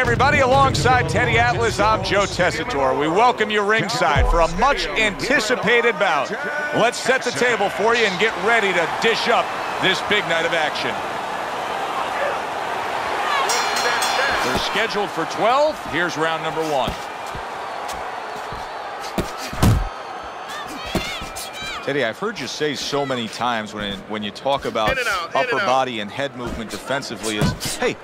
everybody. Alongside Teddy Atlas, I'm Joe Tessitore. We welcome you ringside for a much-anticipated bout. Let's set the table for you and get ready to dish up this big night of action. They're scheduled for 12. Here's round number one. Teddy, I've heard you say so many times when when you talk about out, upper body and head movement defensively is, hey,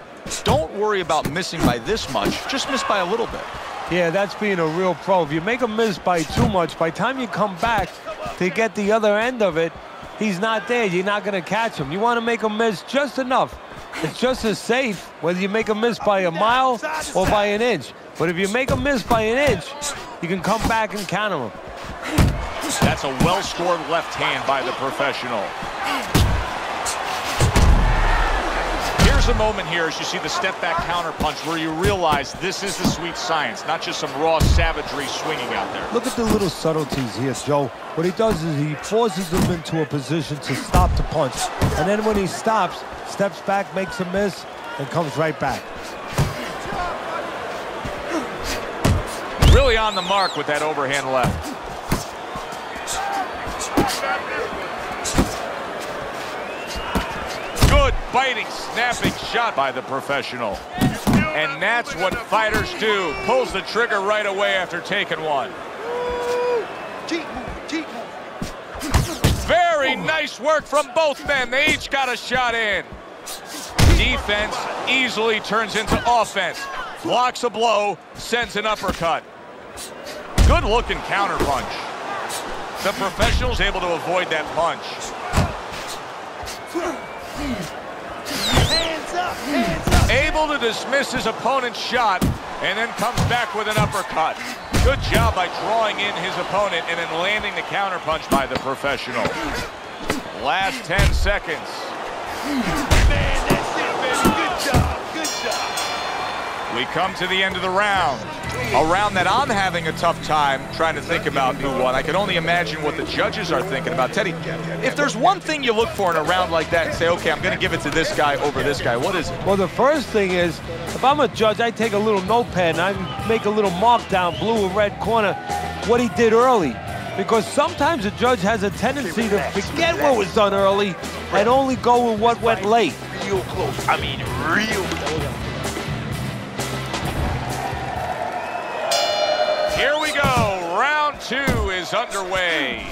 don't worry about missing by this much. Just miss by a little bit. Yeah, that's being a real pro. If you make a miss by too much, by the time you come back to get the other end of it, he's not there. You're not going to catch him. You want to make him miss just enough. It's just as safe whether you make a miss by a mile or by an inch. But if you make a miss by an inch, you can come back and counter him. That's a well-scored left hand by the professional. Here's a moment here as you see the step-back counter punch where you realize this is the sweet science, not just some raw savagery swinging out there. Look at the little subtleties here, Joe. What he does is he forces him into a position to stop the punch. And then when he stops, steps back, makes a miss, and comes right back. Really on the mark with that overhand left. Biting, snapping shot by the professional. And that's what fighters do. Pulls the trigger right away after taking one. Very nice work from both men. They each got a shot in. Defense easily turns into offense. Blocks a blow, sends an uppercut. Good looking counter punch. The professional's able to avoid that punch. Hands up, hands up. Able to dismiss his opponent's shot and then comes back with an uppercut. Good job by drawing in his opponent and then landing the counter punch by the professional. Last 10 seconds. Man, that's it, baby. Good job, good job. We come to the end of the round. A round that I'm having a tough time trying to think about who won. I can only imagine what the judges are thinking about. Teddy, if there's one thing you look for in a round like that and say, okay, I'm going to give it to this guy over this guy, what is it? Well, the first thing is, if I'm a judge, I take a little notepad and I make a little mark down blue or red corner what he did early. Because sometimes a judge has a tendency to forget what was done early and only go with what went late. Real close. I mean, real two is underway.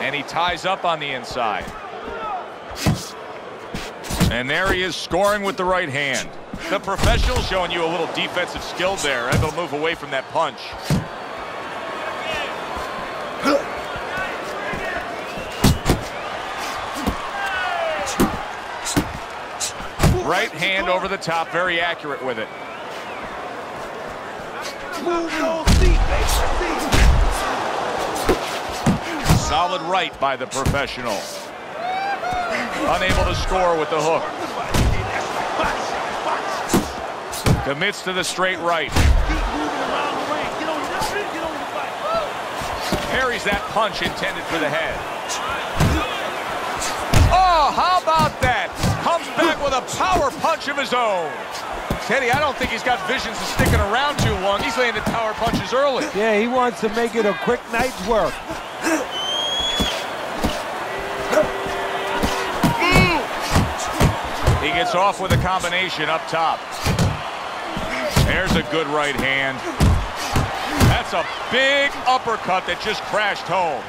And he ties up on the inside. And there he is scoring with the right hand. The professional showing you a little defensive skill there, able to move away from that punch. Right hand over the top, very accurate with it. Solid right by the professional. Unable to score with the hook. Commits to the straight right. Parries that punch intended for the head. Oh, how about that? Back with a power punch of his own. Teddy, I don't think he's got visions of sticking around too long. He's landed power punches early. Yeah, he wants to make it a quick night's work. Mm. He gets off with a combination up top. There's a good right hand. That's a big uppercut that just crashed home.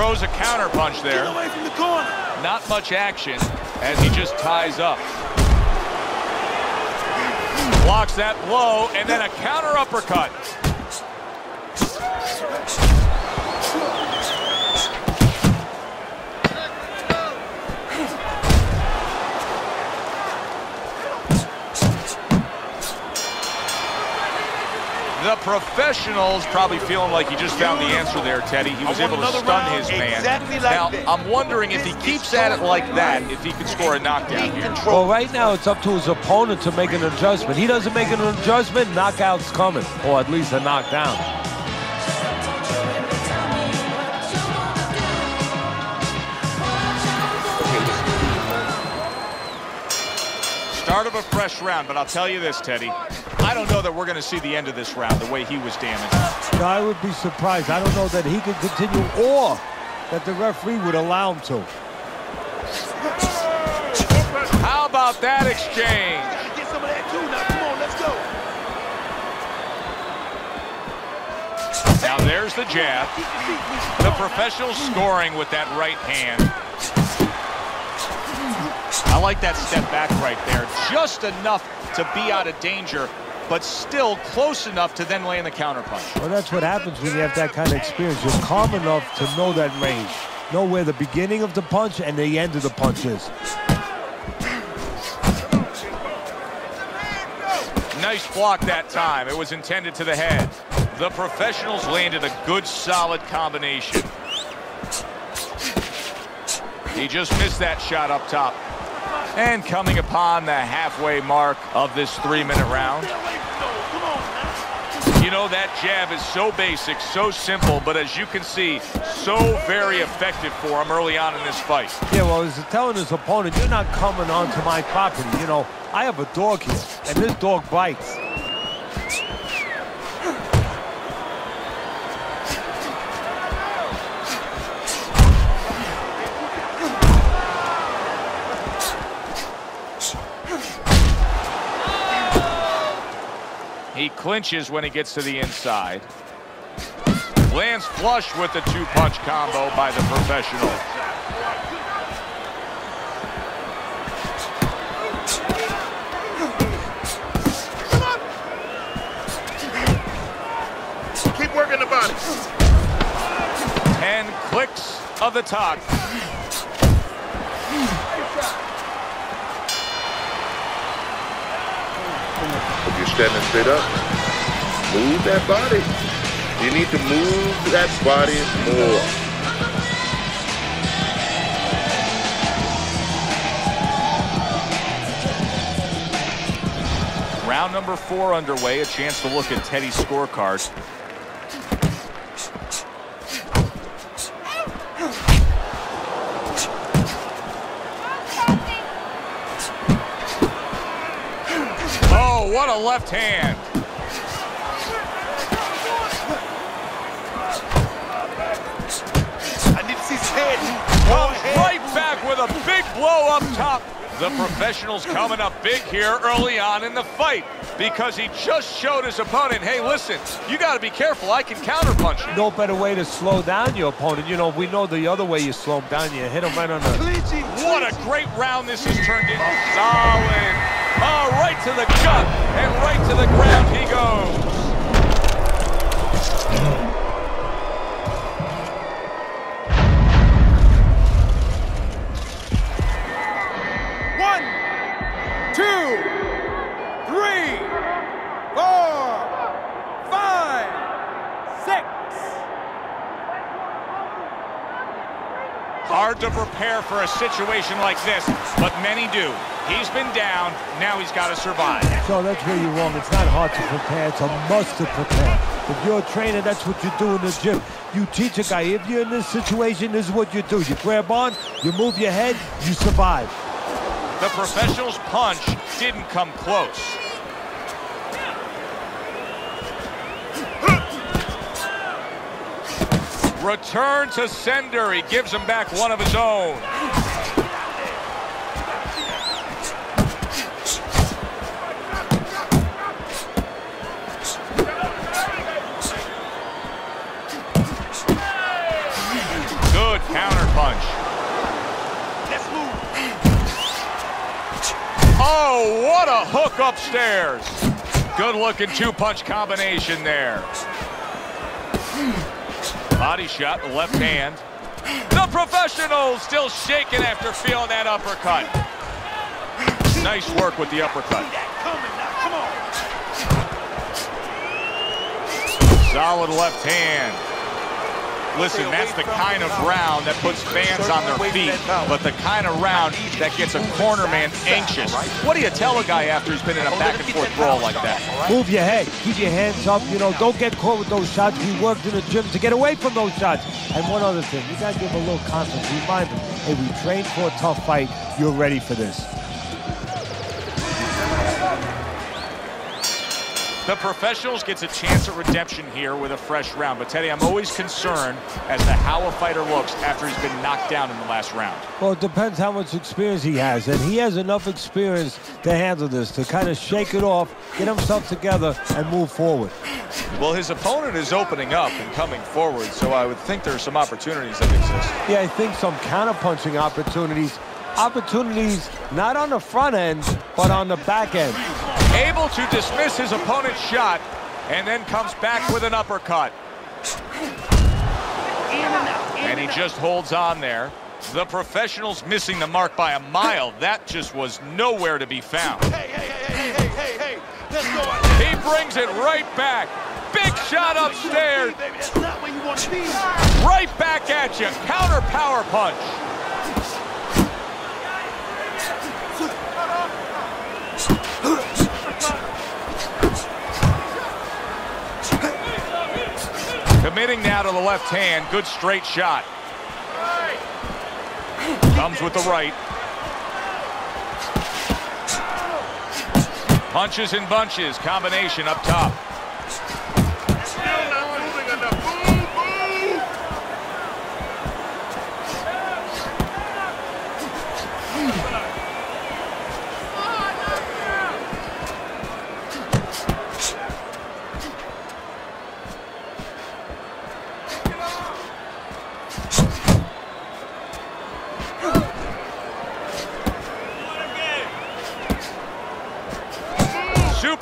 Throws a counter punch there. Get away from the corner. Not much action as he just ties up. Blocks that blow and then a counter uppercut. The professionals probably feeling like he just found the answer there, Teddy. He was able to another stun round his man. exactly like now, that. I'm wondering if he keeps at it like that, if he can score a knockdown here. Well, right now it's up to his opponent to make an adjustment. He doesn't make an adjustment, knockout's coming, or at least a knockdown. Start of a fresh round, but I'll tell you this, Teddy. I don't know that we're going to see the end of this round the way he was damaged. No, I would be surprised. I don't know that he could continue or that the referee would allow him to. How about that exchange? Get some of that too. Now, come on, let's go. Now there's the jab. The professional scoring with that right hand. I like that step back right there. Just enough to be out of danger, but still close enough to then land the counter punch. Well, that's what happens when you have that kind of experience. You're calm enough to know that range, know where the beginning of the punch and the end of the punch is. Nice block that time. It was intended to the head. The professionals landed a good, solid combination. He just missed that shot up top. And coming upon the halfway mark of this three-minute round. You know, that jab is so basic, so simple, but as you can see, so very effective for him early on in this fight. Yeah, well, he's telling his opponent, you're not coming onto my property. You know, I have a dog here, and this dog bites. Clinches when he gets to the inside. Lands flush with the two-punch combo by the professional. Keep working the body. Ten clicks of the. If you're standing straight up, move that body. You need to move that body more. Round number four underway. A chance to look at Teddy's scorecard. Oh, what a left hand. With a big blow up top. The professional's coming up big here early on in the fight because he just showed his opponent, hey, listen, you got to be careful. I can counterpunch you. No better way to slow down your opponent. You know, we know the other way you slow him down. You hit him right on the... What a great round this has turned into. Solid. Oh, uh, right to the gut and right to the ground he goes. Hard to prepare for a situation like this, but many do. He's been down, now he's got to survive. So that's where you're wrong. It's not hard to prepare. It's a must to prepare. If you're a trainer, that's what you do in the gym. You teach a guy, if you're in this situation, this is what you do. You grab on, you move your head, you survive. The professional's punch didn't come close. Return to sender. He gives him back one of his own. Good counter punch. Let's move. Oh, what a hook upstairs. Good looking two punch combination there. Body shot, left hand. The professional still shaking after feeling that uppercut. Nice work with the uppercut. Solid left hand. Listen, that's the kind of round that puts fans on their feet, but the kind of round that gets a corner man anxious. What do you tell a guy after he's been in a back and forth brawl like that? Move your head. Keep your hands up. You know, don't get caught with those shots. We worked in the gym to get away from those shots. And one other thing, you got to give a little confidence. Remind them, hey, we trained for a tough fight. You're ready for this. The professionals gets a chance at redemption here with a fresh round. But Teddy, I'm always concerned as to how a fighter looks after he's been knocked down in the last round. Well, it depends how much experience he has. And he has enough experience to handle this, to kind of shake it off, get himself together, and move forward. Well, his opponent is opening up and coming forward, so I would think there are some opportunities that exist. Yeah, I think some counterpunching opportunities. Opportunities not on the front end, but on the back end. Able to dismiss his opponent's shot and then comes back with an uppercut. And he just holds on there. The professionals missing the mark by a mile. That just was nowhere to be found. Hey, hey, hey, hey, hey, hey, hey. Let's go. He brings it right back. Big shot upstairs. Baby, that's not where you want to be. Right back at you. Counter power punch. Committing now to the left hand. Good straight shot. Comes with the right. Punches and bunches. Combination up top.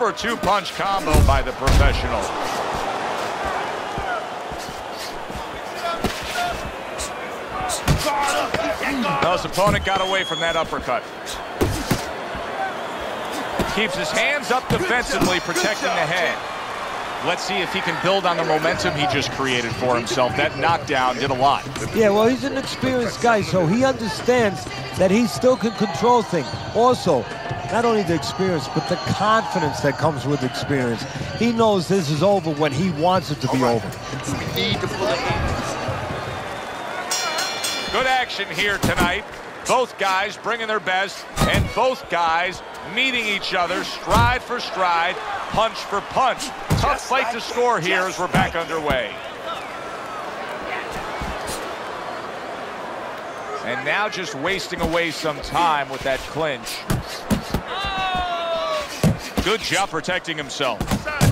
Super two-punch combo by the professional. Guard up. Keep that guard Now his opponent got away from that uppercut. Keeps his hands up defensively, protecting the head. Let's see if he can build on the momentum he just created for himself. That knockdown did a lot. Yeah, well, he's an experienced guy, so he understands that he still can control things. Also, not only the experience, but the confidence that comes with experience. He knows this is over when he wants it to be over. Need to pull it in. Good action here tonight. Both guys bringing their best, and both guys meeting each other stride for stride, punch for punch. Tough fight to score here as we're back underway. And now just wasting away some time with that clinch. Good job protecting himself.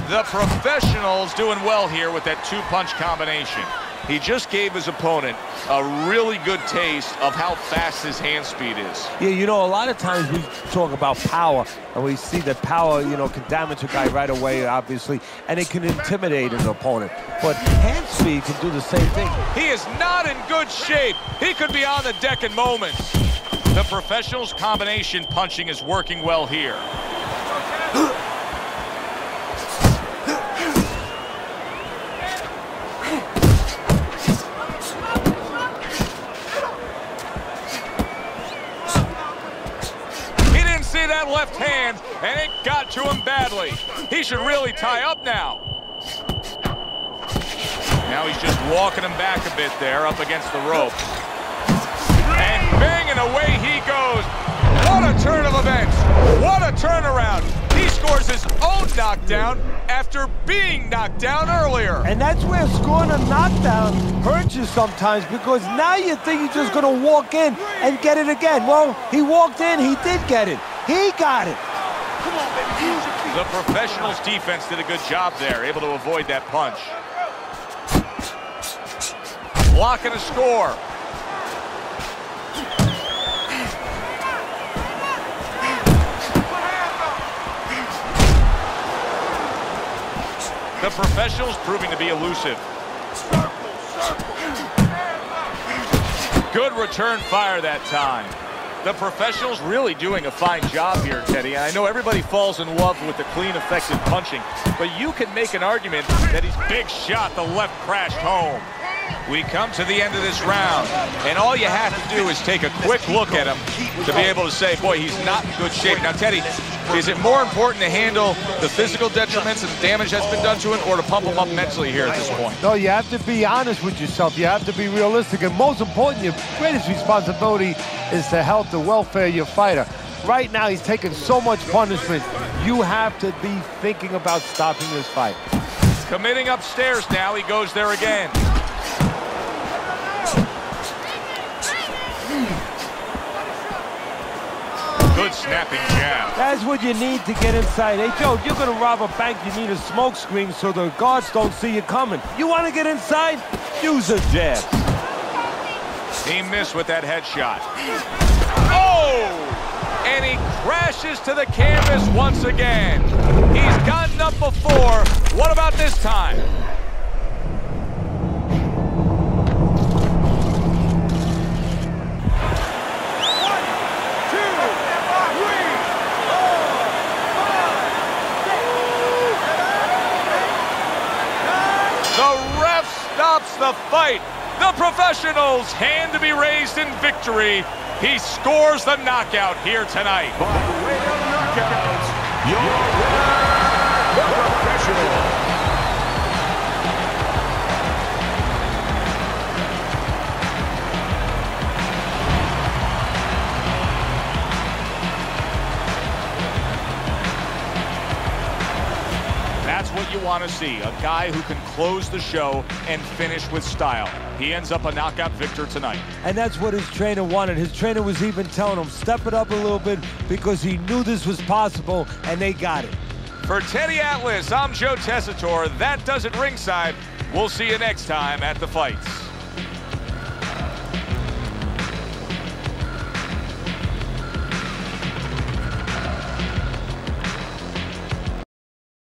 The professionals doing well here with that two-punch combination. He just gave his opponent a really good taste of how fast his hand speed is. Yeah, you know, a lot of times we talk about power, and we see that power, you know, can damage a guy right away, obviously, and it can intimidate an opponent. But hand speed can do the same thing. He is not in good shape. He could be on the deck in moments. The professionals' combination punching is working well here. He didn't see that left hand, and it got to him badly. He should really tie up now. Now he's just walking him back a bit there up against the rope. And bang, and away he goes. What a turn of events. What a turnaround. He scores his own knockdown after being knocked down earlier. And that's where scoring a knockdown hurts you sometimes because now you think you're just going to walk in and get it again. Well, he walked in, he did get it. He got it. Come on, baby. Use your feet. The professionals defense did a good job there, able to avoid that punch. Blocking a score. The professionals proving to be elusive. Good return fire that time. The professionals really doing a fine job here, Teddy. And I know everybody falls in love with the clean, effective punching, but you can make an argument that he's big shot, the left crashed home. We come to the end of this round, and all you have to do is take a quick look at him to be able to say, boy, he's not in good shape. Now, Teddy, is it more important to handle the physical detriments and the damage that's been done to him or to pump him up mentally here at this point? No, you have to be honest with yourself. You have to be realistic. And most important, your greatest responsibility is to help the welfare of your fighter. Right now, he's taking so much punishment. You have to be thinking about stopping this fight. Committing upstairs now. He goes there again. Good snapping jab. That's what you need to get inside. Hey, Joe, you're going to rob a bank, you need a smoke screen so the guards don't see you coming. You want to get inside? Use a jab. He missed with that headshot. Oh! And he crashes to the canvas once again. He's gotten up before. What about this time? The ref stops the fight. The professionals hand to be raised in victory. He scores the knockout here tonight. By way of knockout, your what you want to see, a guy who can close the show and finish with style. He ends up a knockout victor tonight. And that's what his trainer wanted. His trainer was even telling him, step it up a little bit because he knew this was possible, and they got it. For Teddy Atlas, I'm Joe Tessitore. That does it ringside. We'll see you next time at the fights.